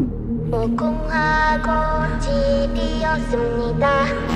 목공하고 집이었습니다.